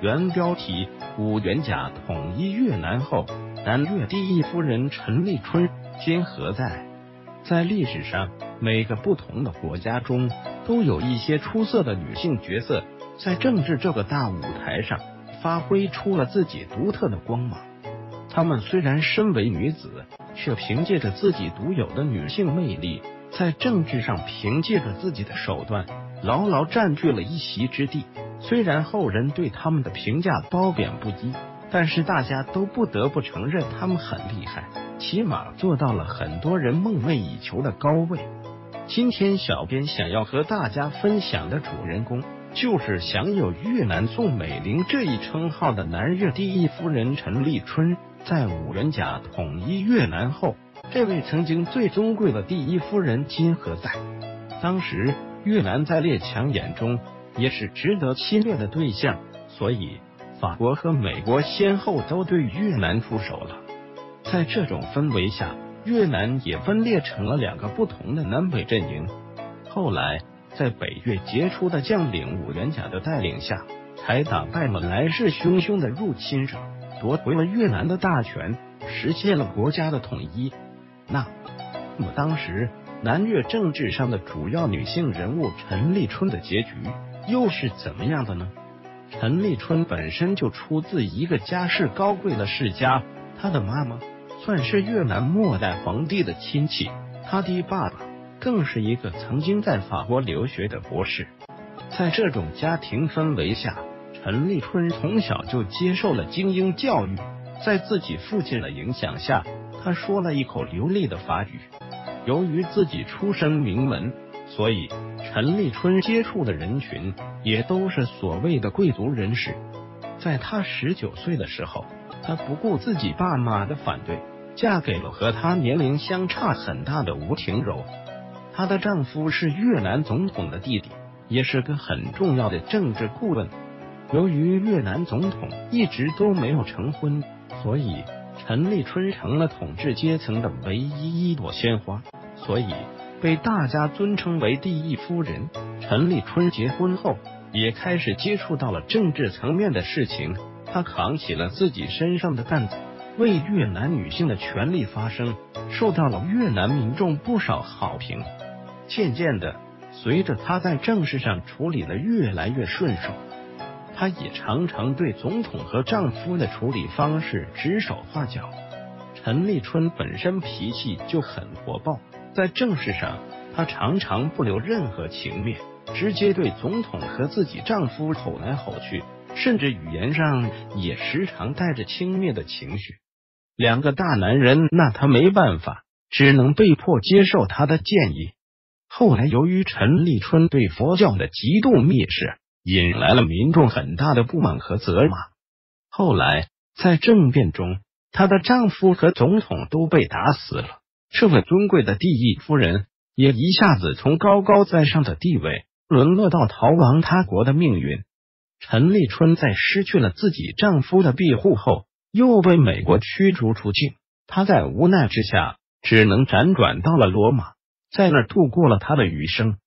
原标题：五元甲统一越南后，南越第一夫人陈丽春今何在？在历史上，每个不同的国家中都有一些出色的女性角色，在政治这个大舞台上发挥出了自己独特的光芒。她们虽然身为女子，却凭借着自己独有的女性魅力，在政治上凭借着自己的手段，牢牢占据了一席之地。虽然后人对他们的评价褒贬不一，但是大家都不得不承认他们很厉害，起码做到了很多人梦寐以求的高位。今天，小编想要和大家分享的主人公，就是享有越南宋美龄这一称号的南越第一夫人陈丽春。在五人甲统一越南后，这位曾经最尊贵的第一夫人今何在？当时，越南在列强眼中。也是值得侵略的对象，所以法国和美国先后都对越南出手了。在这种氛围下，越南也分裂成了两个不同的南北阵营。后来，在北越杰出的将领武元甲的带领下，才打败了来势汹汹的入侵者，夺回了越南的大权，实现了国家的统一。那么，当时南越政治上的主要女性人物陈丽春的结局？又是怎么样的呢？陈立春本身就出自一个家世高贵的世家，他的妈妈算是越南末代皇帝的亲戚，他的爸爸更是一个曾经在法国留学的博士。在这种家庭氛围下，陈立春从小就接受了精英教育，在自己父亲的影响下，他说了一口流利的法语。由于自己出身名门，所以。陈立春接触的人群也都是所谓的贵族人士。在她十九岁的时候，她不顾自己爸妈的反对，嫁给了和她年龄相差很大的吴廷柔。她的丈夫是越南总统的弟弟，也是个很重要的政治顾问。由于越南总统一直都没有成婚，所以陈立春成了统治阶层的唯一一朵鲜花。所以。被大家尊称为第一夫人陈丽春结婚后，也开始接触到了政治层面的事情。她扛起了自己身上的担子，为越南女性的权利发声，受到了越南民众不少好评。渐渐的，随着她在政事上处理的越来越顺手，她也常常对总统和丈夫的处理方式指手画脚。陈丽春本身脾气就很火爆。在政事上，她常常不留任何情面，直接对总统和自己丈夫吼来吼去，甚至语言上也时常带着轻蔑的情绪。两个大男人，那他没办法，只能被迫接受他的建议。后来，由于陈立春对佛教的极度蔑视，引来了民众很大的不满和责骂。后来，在政变中，她的丈夫和总统都被打死了。这位尊贵的第一夫人也一下子从高高在上的地位沦落到逃亡他国的命运。陈立春在失去了自己丈夫的庇护后，又被美国驱逐出境。她在无奈之下，只能辗转到了罗马，在那儿度过了她的余生。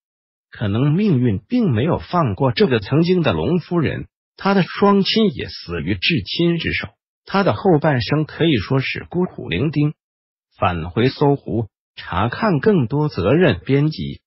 可能命运并没有放过这个曾经的龙夫人，她的双亲也死于至亲之手，她的后半生可以说是孤苦伶仃。返回搜狐，查看更多责任编辑。